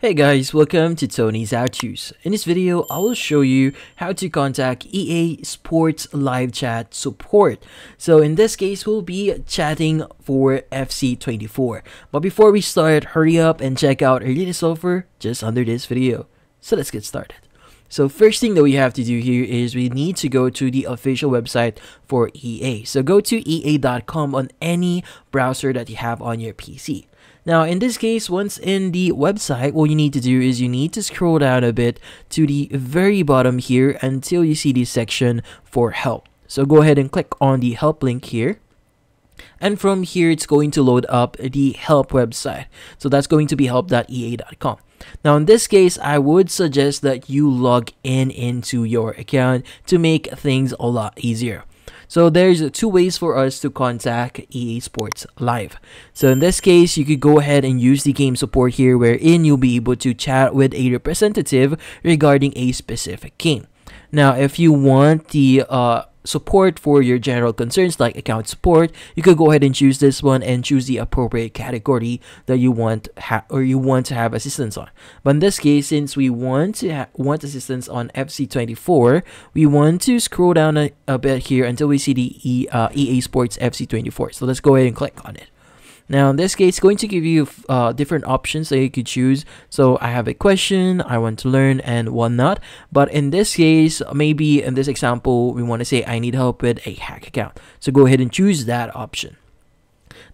Hey guys, welcome to Tony's To's. In this video, I will show you how to contact EA Sports Live Chat support. So in this case, we'll be chatting for FC24. But before we start, hurry up and check out our latest offer just under this video. So let's get started. So first thing that we have to do here is we need to go to the official website for EA. So go to ea.com on any browser that you have on your PC. Now, in this case, once in the website, what you need to do is you need to scroll down a bit to the very bottom here until you see the section for help. So go ahead and click on the help link here. And from here, it's going to load up the help website. So that's going to be help.ea.com. Now, in this case, I would suggest that you log in into your account to make things a lot easier. So there's two ways for us to contact EA Sports Live. So in this case, you could go ahead and use the game support here wherein you'll be able to chat with a representative regarding a specific game. Now, if you want the uh, support for your general concerns like account support, you could go ahead and choose this one and choose the appropriate category that you want or you want to have assistance on. But in this case, since we want to want assistance on FC24, we want to scroll down a, a bit here until we see the e- uh, EA Sports FC24. So let's go ahead and click on it. Now in this case, it's going to give you uh, different options that you could choose. So I have a question, I want to learn and whatnot. But in this case, maybe in this example, we want to say I need help with a hack account. So go ahead and choose that option.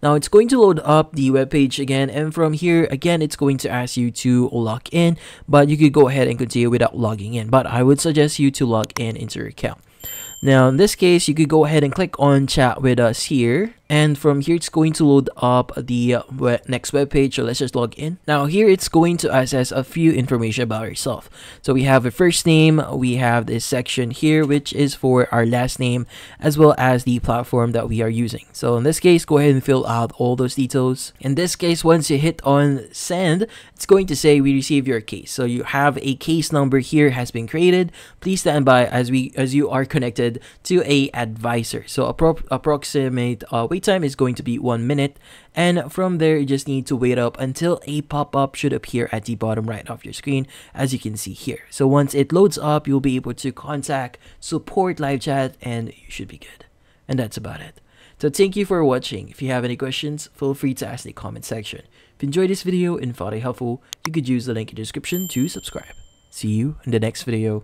Now it's going to load up the web page again and from here again it's going to ask you to log in but you could go ahead and continue without logging in but I would suggest you to log in into your account. Now in this case you could go ahead and click on chat with us here and from here it's going to load up the uh, next web page so let's just log in. Now here it's going to access a few information about yourself so we have a first name. We have this section here which is for our last name as well as the platform that we are using. So in this case go ahead and fill out all those details. In this case once you hit on send it's going to say we received your case. So you have a case number here has been created. Please stand by as we as you are connected to a advisor. So appro approximate uh, wait time is going to be one minute and from there you just need to wait up until a pop-up should appear at the bottom right of your screen as you can see here. So once it loads up you'll be able to contact support live chat and you should be good. And that's about it. So thank you for watching. If you have any questions feel free to ask in the comment section. If you enjoyed this video and found it helpful you could use the link in the description to subscribe. See you in the next video